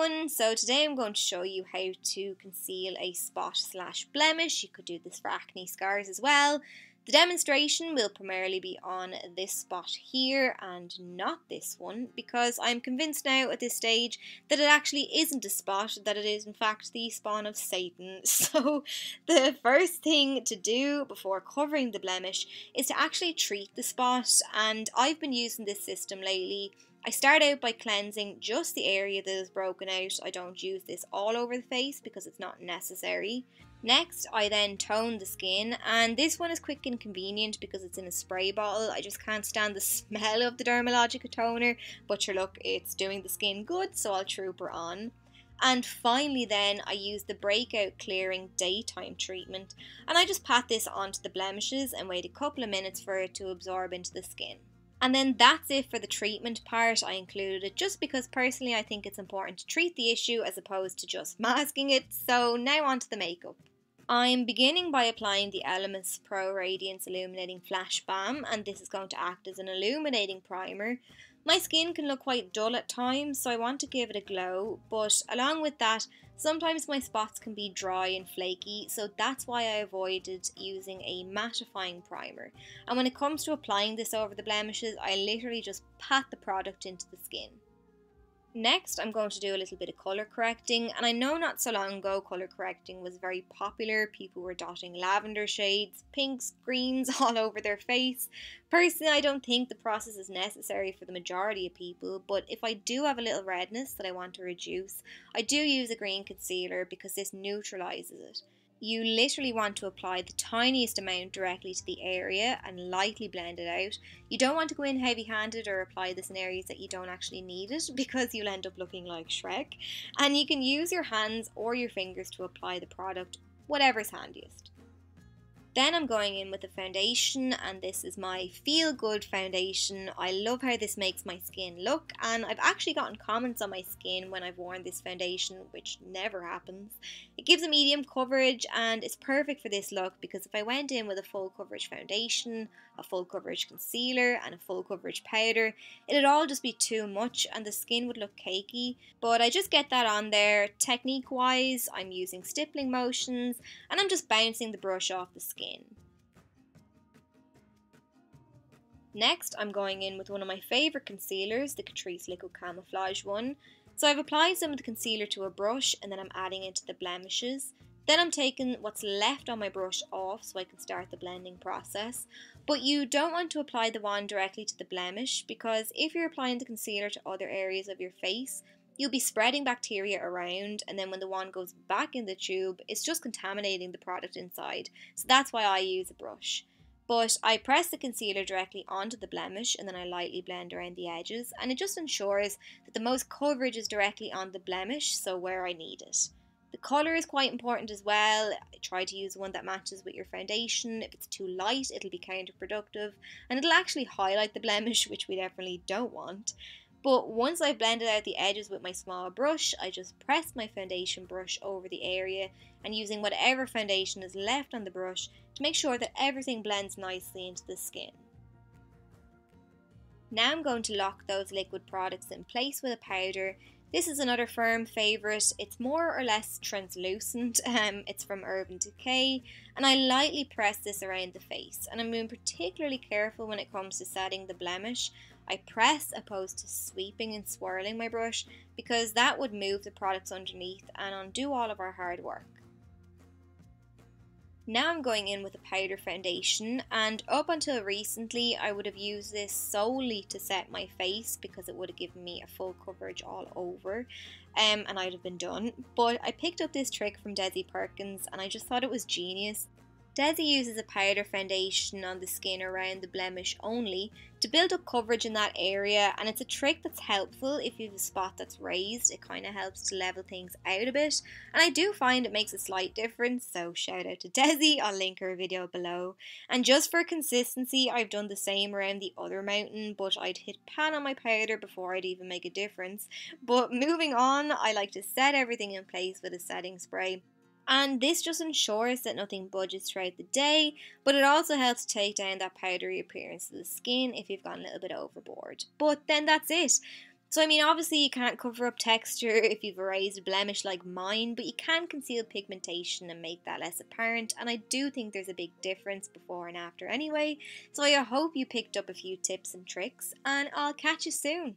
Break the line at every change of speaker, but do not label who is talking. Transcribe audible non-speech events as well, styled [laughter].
everyone, so today I'm going to show you how to conceal a spot slash blemish. You could do this for acne scars as well. The demonstration will primarily be on this spot here and not this one because I'm convinced now at this stage that it actually isn't a spot, that it is in fact the spawn of Satan. [laughs] So the first thing to do before covering the blemish is to actually treat the spot and I've been using this system lately I start out by cleansing just the area that is broken out. I don't use this all over the face because it's not necessary. Next, I then tone the skin, and this one is quick and convenient because it's in a spray bottle. I just can't stand the [laughs] smell of the Dermalogica toner, but sure, look, it's doing the skin good, so I'll troop her on. And finally, then I use the breakout clearing daytime treatment, and I just pat this onto the blemishes and wait a couple of minutes for it to absorb into the skin. And then that's it for the treatment part. I included it just because personally I think it's important to treat the issue as opposed to just masking it. So now on to the makeup. I'm beginning by applying the Elemis Pro Radiance Illuminating Flash Balm and this is going to act as an illuminating primer. My skin can look quite dull at times so I want to give it a glow but along with that sometimes my spots can be dry and flaky so that's why I avoided using a mattifying primer and when it comes to applying this over the blemishes I literally just pat the product into the skin. Next, I'm going to do a little bit of colour correcting, and I know not so long ago colour correcting was very popular. People were dotting lavender shades, pinks, greens [laughs] all over their face. Personally, I don't think the process is necessary for the majority of people, but if I do have a little redness that I want to reduce, I do use a green concealer because this neutralises it you literally want to apply the tiniest amount directly to the area and lightly blend it out. You don't want to go in heavy handed or apply this in areas that you don't actually need it [laughs] because you'll end up looking like Shrek. And you can use your hands or your fingers to apply the product, whatever's handiest. Then I'm going in with the foundation and this is my Feel Good foundation. I love how this makes my skin look and I've actually gotten comments on my skin when I've worn this foundation which never happens. It gives a medium coverage and it's perfect for this look because if I went in with a full coverage foundation, a full coverage concealer and a full coverage powder, it'd all just be too much and the skin would look cakey. But I just get that on there. Technique wise, I'm using stippling motions and I'm just bouncing the brush off the skin skin. Next, I'm going in with one of my favourite concealers, the Catrice Liquid Camouflage one. So I've applied some of the concealer to a brush and then I'm adding it to the blemishes. Then I'm taking what's left on my brush off so I can start the blending process. But you don't want to apply the wand directly to the blemish because if you're applying the concealer to other areas of your face, you'll be spreading bacteria around and then when the wand goes back in the tube it's just contaminating the product inside so that's why I use a brush but I press the concealer directly onto the blemish and then I lightly blend around the edges and it just ensures that the most coverage is directly on the blemish so where I need it. The colour is quite important as well. Try to use one that matches with your foundation. If it's too light, it'll be counterproductive and it'll actually highlight the blemish, [laughs] which we definitely don't want. But once I've blended out the edges with my small brush, I just press my foundation brush over the area and using whatever foundation is left on the brush to make sure that everything blends nicely into the skin. Now I'm going to lock those liquid products in place with a powder. This is another firm favourite. It's more or less translucent. [laughs] Um, it's from Urban Decay and I lightly press this around the face and I'm being particularly careful when it comes to setting the blemish. I press opposed to sweeping and swirling my brush because that would move the products underneath and undo all of our hard work. Now I'm going in with a powder foundation and up until recently I would have used this solely to set my face because it would have given me a full coverage all over um, and I'd have been done. But I picked up this trick from Desi Perkins and I just thought it was genius. Desi uses a powder foundation on the skin around the blemish only to build up coverage in that area and it's a trick that's helpful if you have a spot that's raised. It kind of helps to level things out a bit and I do find it makes a slight difference so shout out to Desi, I'll link her video below. And just for consistency I've done the same around the other mountain but I'd hit pan on my powder before I'd even make a difference. But moving on, I like to set everything in place with a setting spray and this just ensures that nothing budges throughout the day, but it also helps take down that powdery appearance of the skin if you've gone a little bit overboard. But then that's it. So I mean obviously you can't cover up texture [laughs] if you've erased a blemish like mine, but you can conceal pigmentation and make that less apparent and I do think there's a big difference before and after anyway. So I hope you picked up a few tips and tricks and I'll catch you soon.